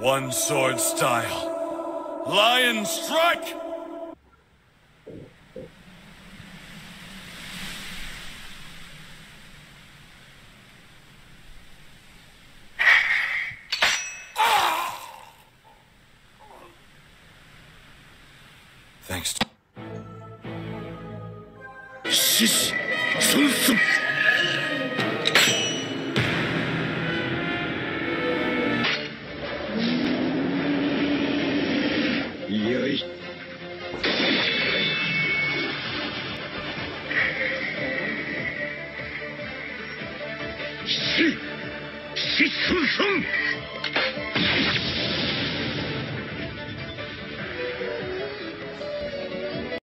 One sword style. Lion strike! Thanks. よいしッシ